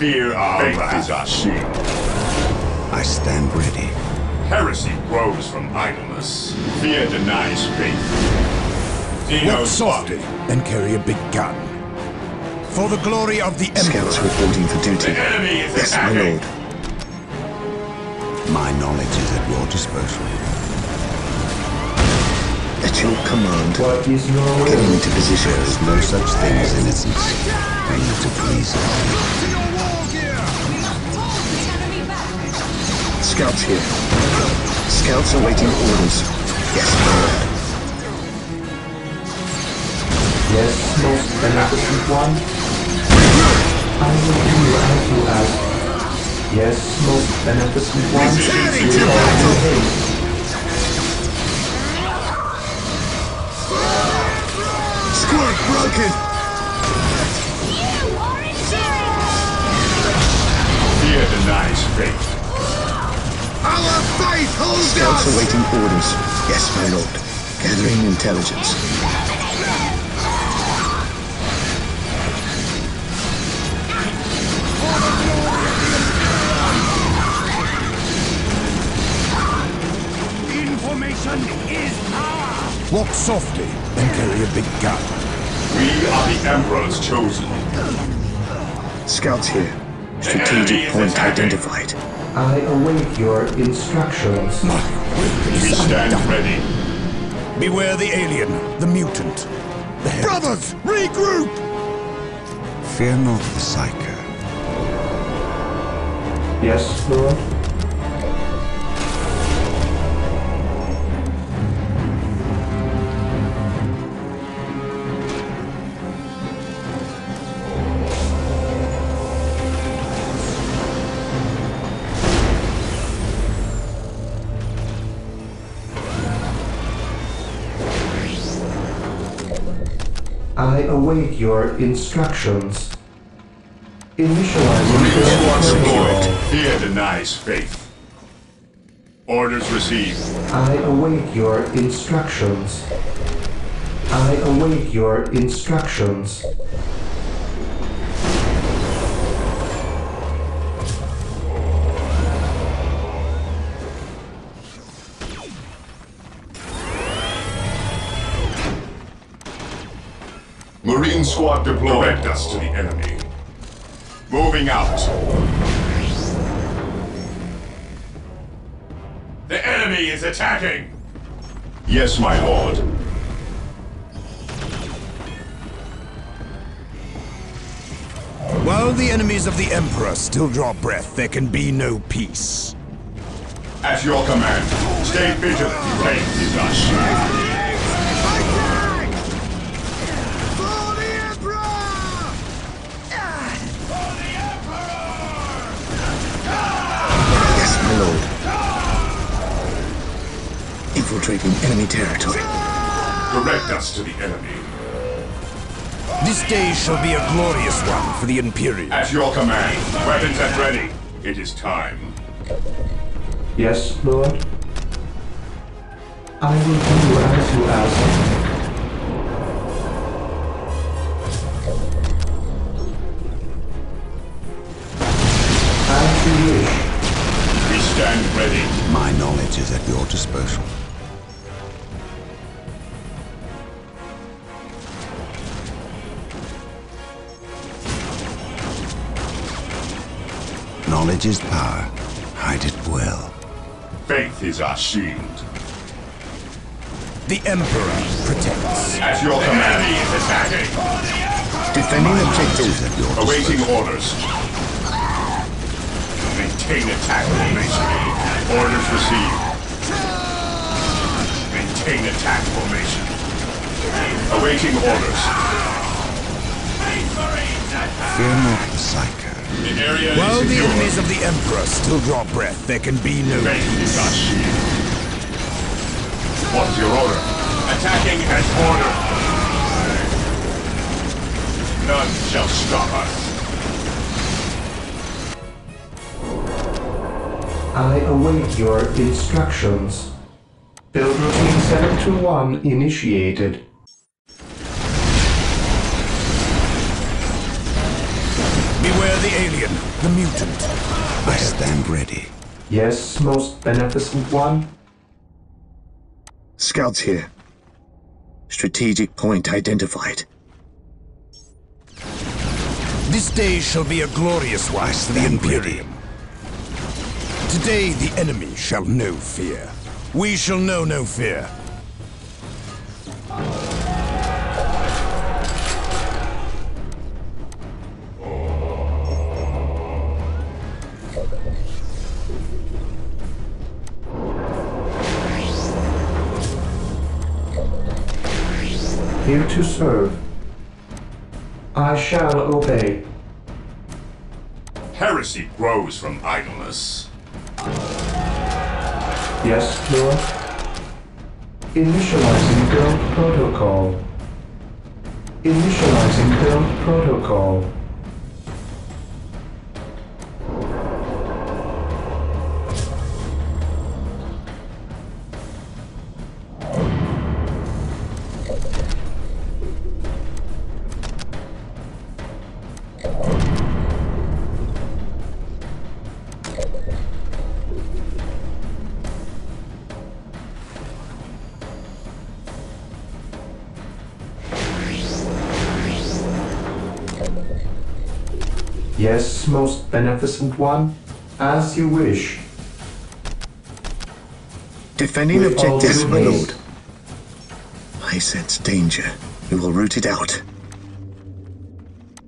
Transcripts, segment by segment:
Fear our Faith wrath. is our shield. I stand ready. Heresy grows from idleness. Fear denies faith. Walk Xenos softly body. and carry a big gun. For the glory of the Scouts Emperor, reporting for duty. The enemy is Yes, my lord. my knowledge is at your disposal. At your command. What is your Getting into position. There's no such thing as innocence. Only to please us. Scouts here. Scouts awaiting orders. Yes, my lord. Yes, most beneficent one. I will do as you ask. Yes, most beneficent one. With all your haste. Squirt broken! Fear denies faith. Our faith holds Scouts awaiting orders. Yes, my lord. Gathering intelligence. Information is power! Walk softly and carry a big gun. We are the Emperor's chosen. Scouts here. Strategic point attacking. identified. I await your instructions. We stand ready. Beware the alien, the mutant. The Brothers, regroup! Fear not the Psyker. Yes, Lord? I await your instructions. Initializing Once the more, fear denies faith. Orders received. I await your instructions. I await your instructions. Squad deployed. Direct us to the enemy. Moving out. The enemy is attacking. Yes, my lord. While the enemies of the Emperor still draw breath, there can be no peace. At your command. Stay vigilant. Faith is our Infiltrating enemy territory. Direct us to the enemy. This day shall be a glorious one for the Imperium. At your command. Weapons at ready. It is time. Yes, Lord? I will do as you ask. As you wish. We stand ready. My knowledge is at your disposal. Knowledge power. Hide it well. Faith is our shield. The Emperor protects. At your command. The is attacking. Defending Knowledge objective. at your Awaiting orders. Maintain attack formation. Orders received. Maintain attack formation. Awaiting orders. Fear not the Psyker. The area While the secure. enemies of the Emperor still draw breath, there can be no Faith is our peace. shield. What's your order? Attacking as ordered. None shall stop us. I await your instructions. Build routine 721 initiated. Beware the alien, the mutant. I stand ready. Yes, most beneficent one. Scouts here. Strategic point identified. This day shall be a glorious one for the Imperium. Today the enemy shall know fear. We shall know no fear. Here to serve. I shall obey. Heresy grows from idleness. Yes, Lord. Initializing build protocol. Initializing build protocol. Beneficent one, as you wish. Defending With objectives, due my lord. I sense danger. We will root it out.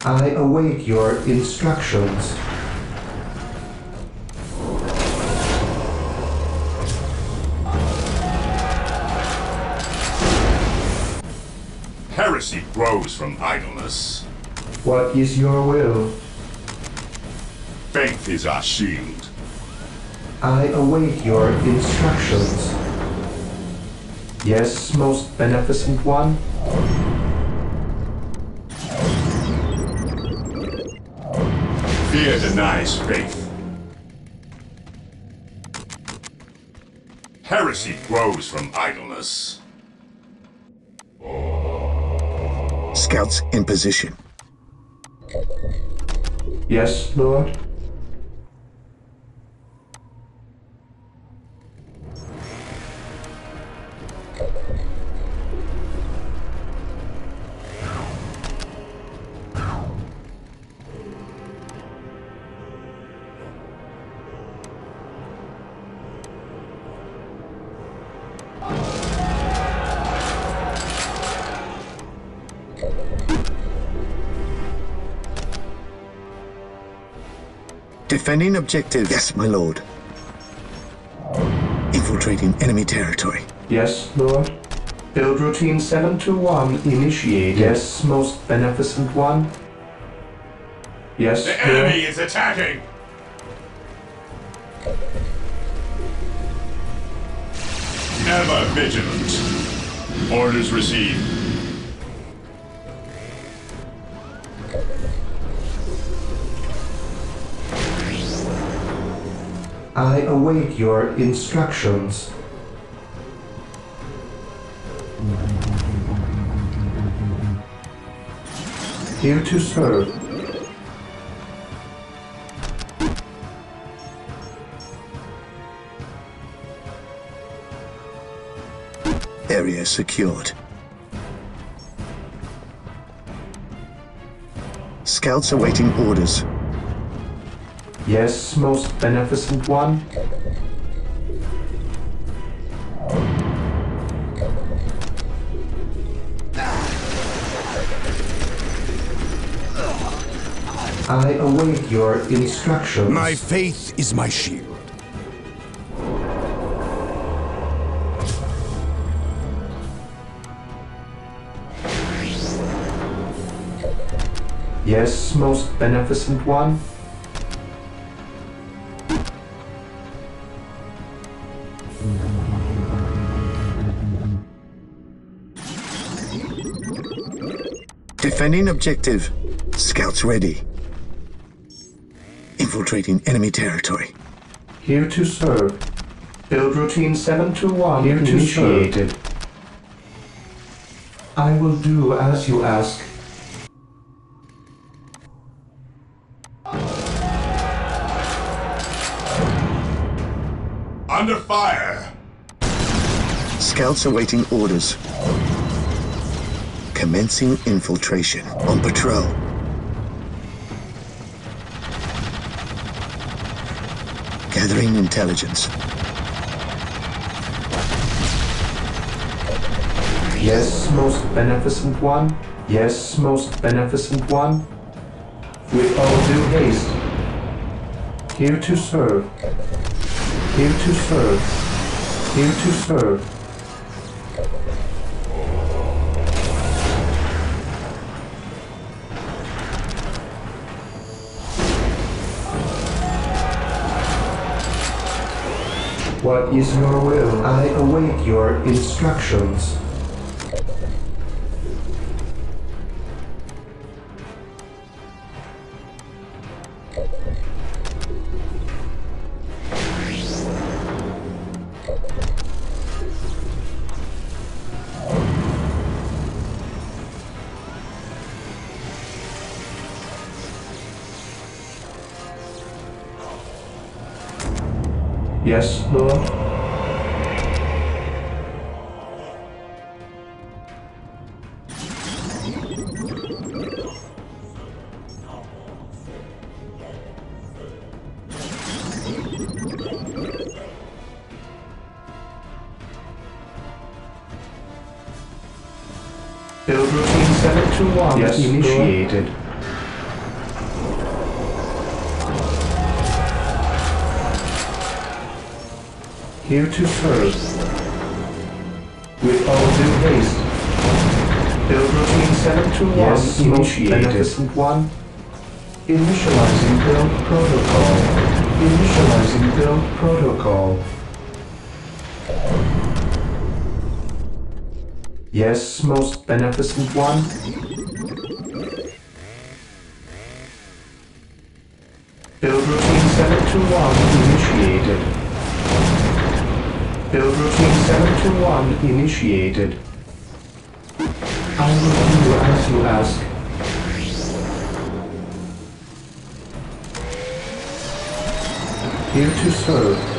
I await your instructions. Heresy grows from idleness. What is your will? Faith is our shield. I await your instructions. Yes, most beneficent one. Fear denies faith. Heresy grows from idleness. Scouts in position. Yes, Lord. Defending objective. Yes, my lord. Infiltrating enemy territory. Yes, Lord. Build routine 721 initiated. Yes, most beneficent one. Yes, The Lord. enemy is attacking! Ever vigilant. Orders received. I await your instructions. Here to serve. Area secured. Scouts awaiting orders. Yes, most beneficent one. I await your instructions. My faith is my shield. Yes, most beneficent one. Defending objective. Scouts ready. Infiltrating enemy territory. Here to serve. Build routine 721 Here initiated. To serve. I will do as you ask. Under fire! Scouts awaiting orders. Commencing infiltration. On patrol. Gathering intelligence. Yes, most beneficent one. Yes, most beneficent one. With all due haste. Here to serve. Here to serve. Here to serve. Is your will? I await your instructions. Yes, Lord? 721 yes, initiated. Here to serve. With all due haste. Build routine 721 yes, initiated. 1. Initializing build protocol. Initializing build protocol. Yes, most beneficent one. Build routine 721 initiated. Build routine 721 initiated. I will do as you ask. Here to serve.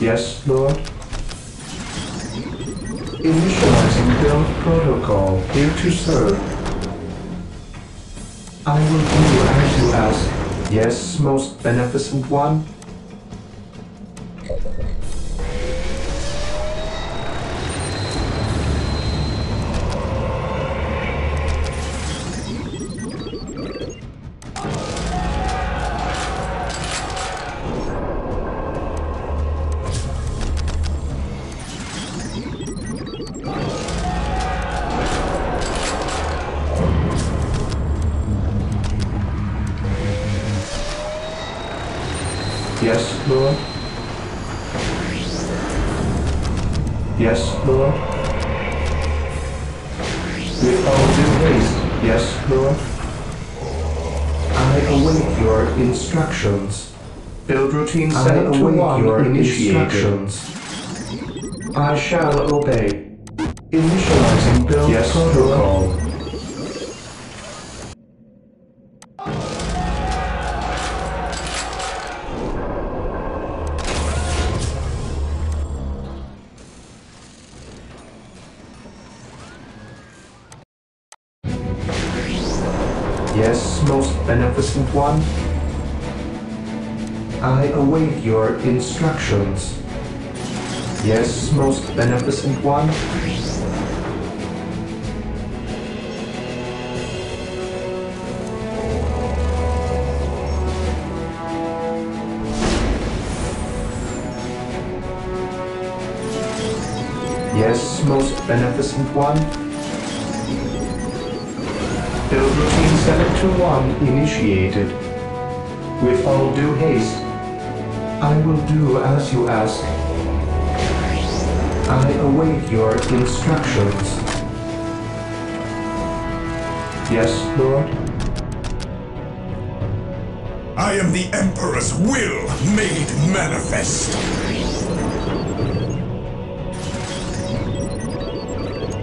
Yes, Lord? Initializing build protocol. Here to serve. I will do as you ask. Yes, most beneficent one? Instructions. I shall obey. Initializing build yes, protocol. Yes, most beneficent one? I await your instructions. Yes, most beneficent one. Yes, most beneficent one. Build routine 721 initiated. With all due haste, I will do as you ask. I await your instructions. Yes, Lord? I am the Emperor's will made manifest.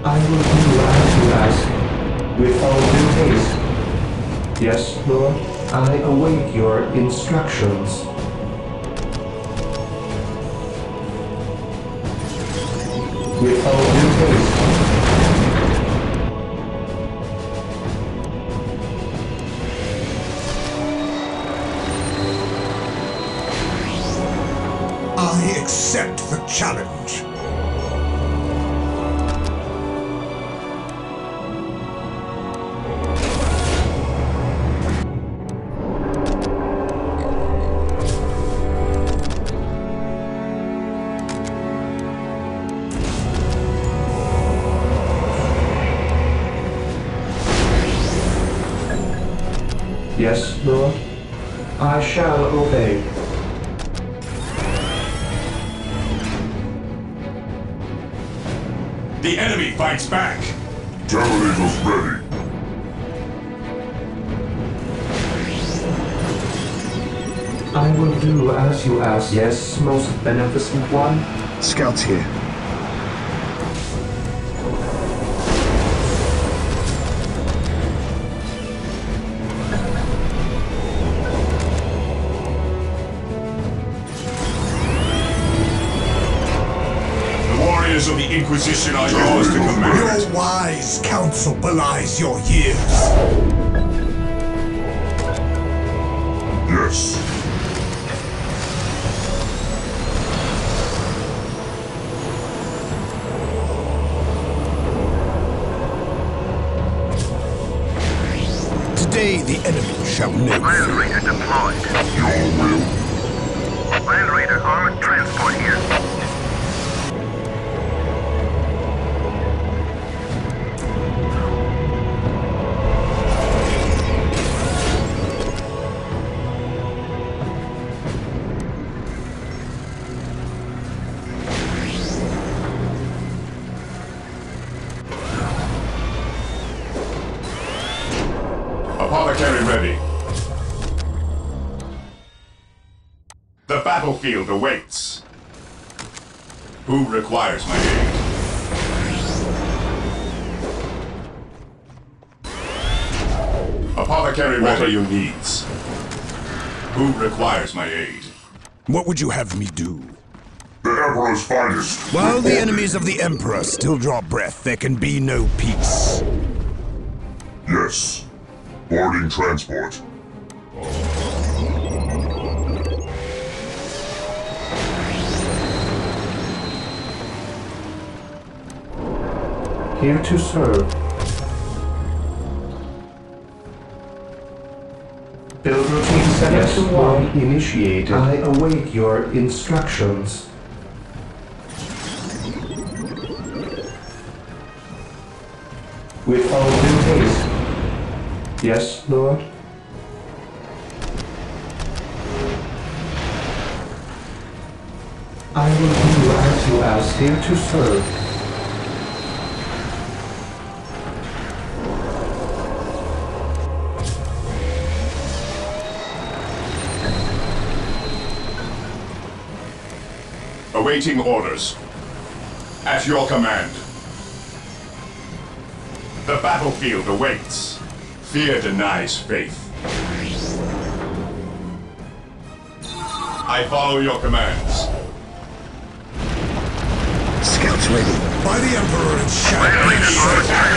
I will do as you ask. With all due haste. Yes, Lord? I await your instructions. I accept the challenge. I will do as you ask. Yes, most beneficent one. Scouts here. The warriors of the Inquisition are yours to command. Your wise counsel belies your years. Yes. Today the enemy shall know. Land Raider deployed. Your will. Land Raider armored transport here. The battlefield awaits. Who requires my aid? Apothecary ready. What are your needs? Who requires my aid? What would you have me do? The Emperor's finest. While the enemies of the Emperor still draw breath, there can be no peace. Yes. Boarding transport. Here to serve. Build routine 721 initiated. I await your instructions. With all due haste. Yes, Lord? I will do as you ask here to serve. Awaiting orders. At your command. The battlefield awaits. Fear denies faith. I follow your commands. Scouts ready. By the Emperor and Land Raider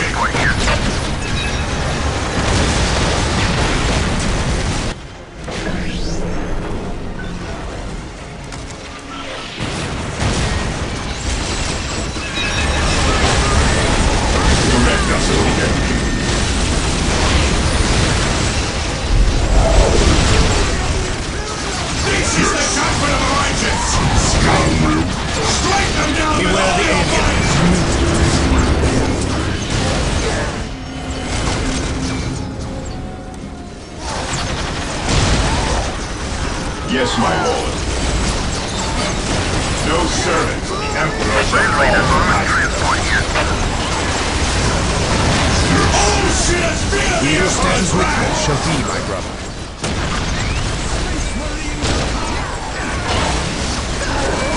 He who stands with me shall be my brother.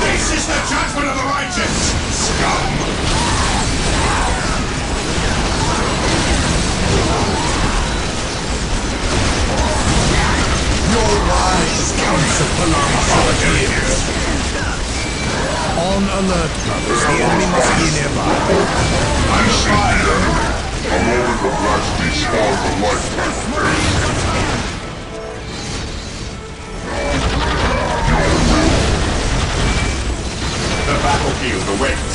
This is the judgment of the righteous! Scum! Your wise counsel belongs to the ears. On alert, brothers. The enemy must be nearby. Moment of blasphemy spawns a lifetime. The battlefield awaits.